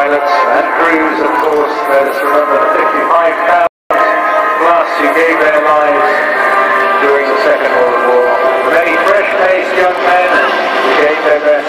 pilots and crews, of course. Let us remember the 55,000 plus who gave their lives during the Second World War. Many fresh-faced young men who gave their